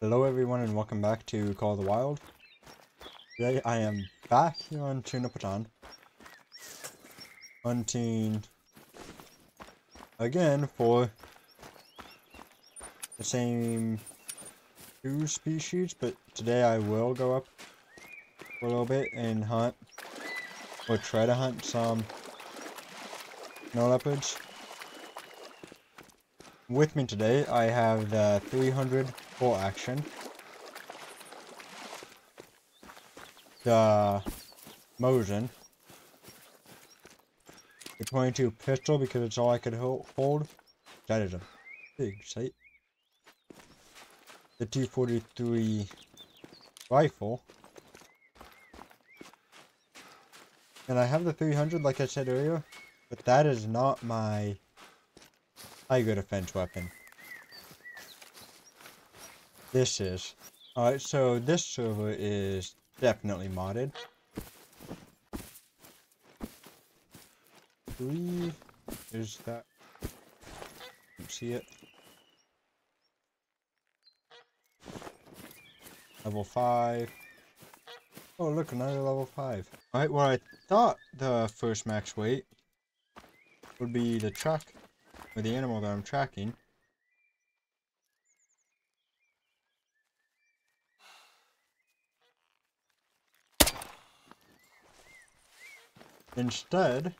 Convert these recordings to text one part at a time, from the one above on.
Hello everyone and welcome back to Call of the Wild. Today I am back here on Sundarpatan. Hunting again for the same two species, but today I will go up a little bit and hunt or try to hunt some snow leopards. With me today I have the 300 full action. The Mosin. The 22 pistol because it's all I could hold. That is a big sight. The 243 rifle. And I have the 300 like I said earlier, but that is not my tiger defense weapon. This is. Alright, so this server is definitely modded. Three is that see it. Level five. Oh look, another level five. Alright, well I thought the first max weight would be the truck or the animal that I'm tracking. Instead,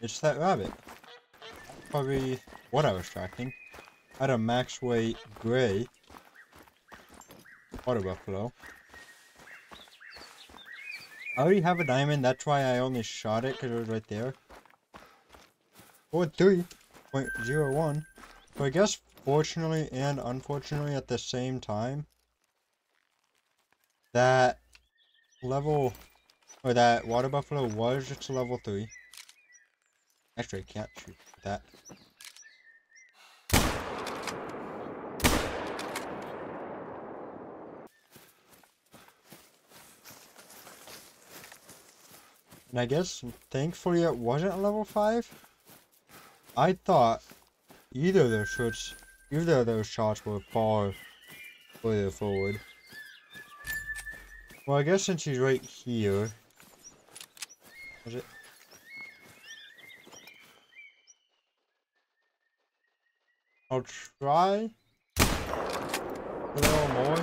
it's that rabbit. Probably what I was tracking. Had a max weight gray water buffalo. I already have a diamond, that's why I only shot it, because it was right there. Or 3.01. So I guess fortunately and unfortunately at the same time, that level or that water buffalo was just level 3. Actually, I can't shoot that. And I guess, thankfully it wasn't level 5. I thought either of those shots, either of those shots were far further forward. Well, I guess since he's right here, I'll try a little more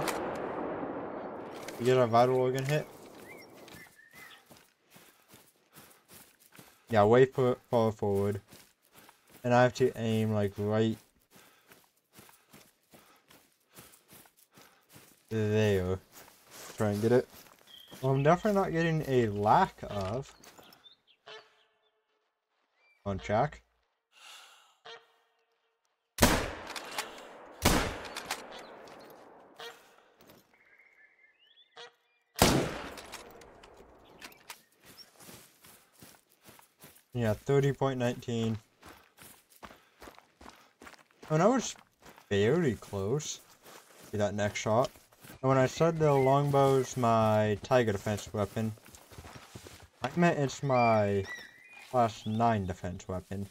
to get a vital organ hit. Yeah, way for, far forward. And I have to aim like right there. Try and get it. Well, I'm definitely not getting a lack of on Jack. Yeah, 30.19. When I was very close to that next shot. And when I said the longbow's my tiger defense weapon, I meant it's my Class 9 defense weapon.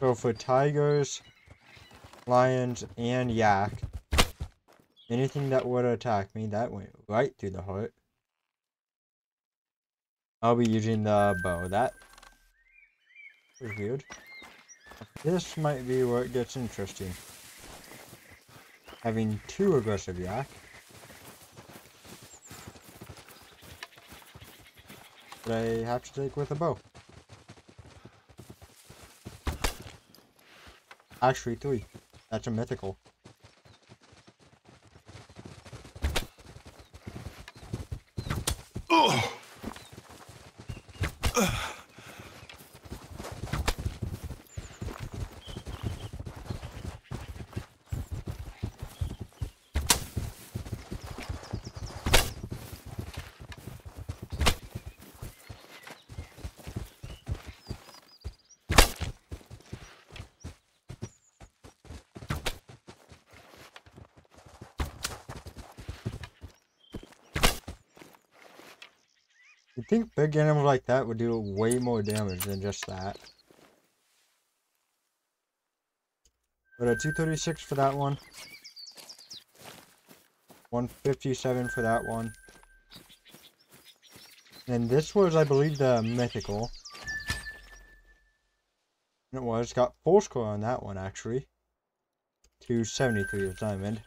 So for tigers, lions, and yak, anything that would attack me, that went right through the heart. I'll be using the bow. That was weird. This might be where it gets interesting. Having two aggressive yak. But I have to take with a bow. Actually three. That's a mythical. You'd think big animals like that would do way more damage than just that. But a 236 for that one. 157 for that one. And this was, I believe, the mythical. It was, got full score on that one, actually. 273 of diamond.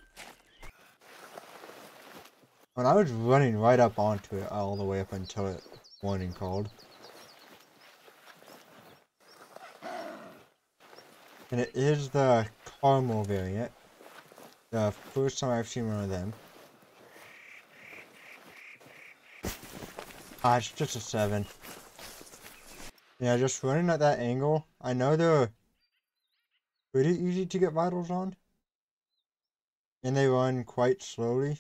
When I was running right up onto it all the way up until it warning called. And it is the caramel variant. The first time I've seen one of them. Ah, it's just a 7. Yeah, just running at that angle. I know they're pretty easy to get vitals on. And they run quite slowly.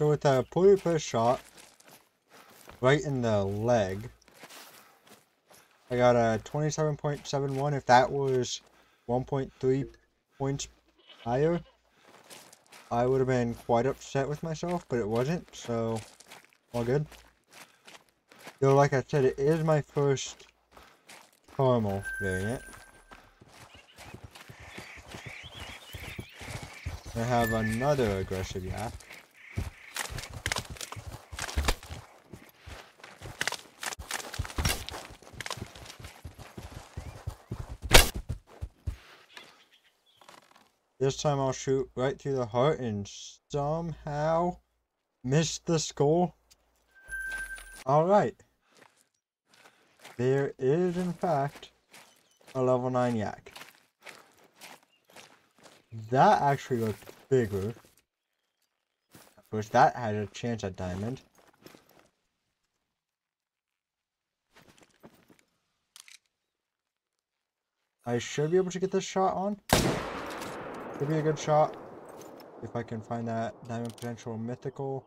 So with a pulley push shot, right in the leg, I got a 27.71. If that was 1.3 points higher, I would have been quite upset with myself, but it wasn't, so all good. Though, like I said, it is my first caramel variant. I have another aggressive yak. This time I'll shoot right through the heart and somehow miss the skull. Alright. There is, in fact, a level 9 yak. That actually looked bigger. Of course, that had a chance at diamond. I should be able to get this shot on. Could be a good shot. If I can find that diamond potential mythical.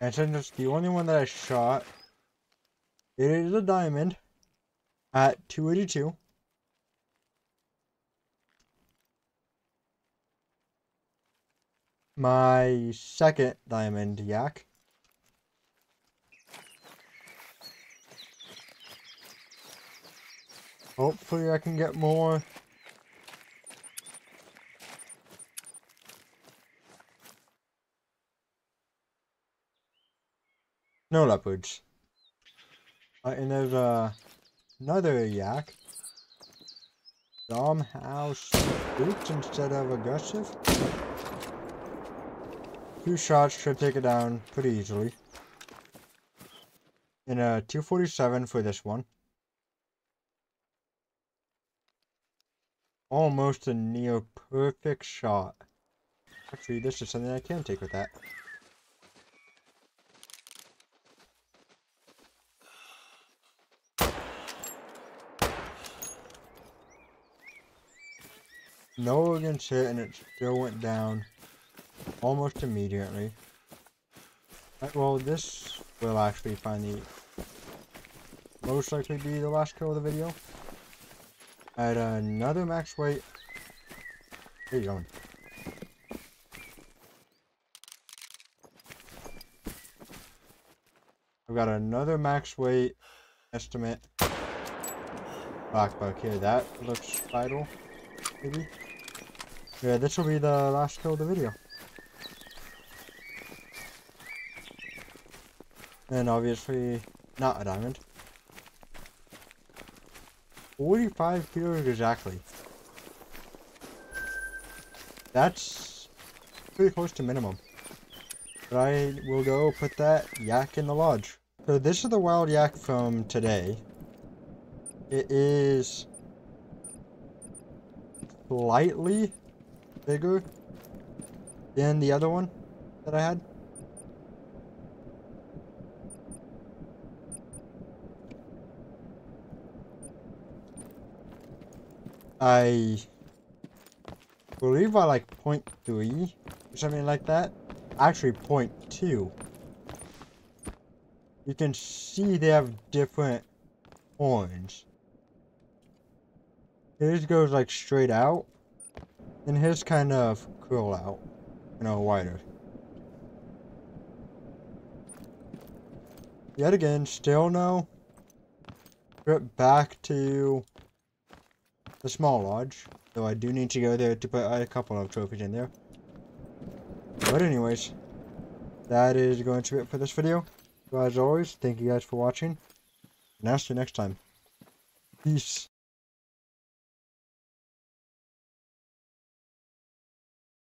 And since it's the only one that I shot, it is a diamond at 282. My second diamond yak. Hopefully I can get more No leopards. Uh, and there's uh, another yak. house boots instead of aggressive. Two shots should take it down pretty easily. And a 247 for this one. Almost a near perfect shot. Actually, this is something I can take with that. No against hit and it still went down almost immediately. Well, this will actually finally most likely be the last kill of the video. At another max weight. Where you going? I've got another max weight estimate. Black buck here. That looks vital. Maybe. Yeah, this will be the last kill of the video. And obviously, not a diamond. 45 kilos exactly. That's pretty close to minimum. But I will go put that yak in the lodge. So this is the wild yak from today. It is slightly bigger than the other one that I had. I believe I like 0.3 or something like that. Actually 0.2. You can see they have different horns. This goes like straight out. And his kind of cool out. You know, wider. Yet again, still no. Trip back to the small lodge. Though I do need to go there to put a couple of trophies in there. But anyways, that is going to be it for this video. So as always, thank you guys for watching. And I'll see you next time. Peace.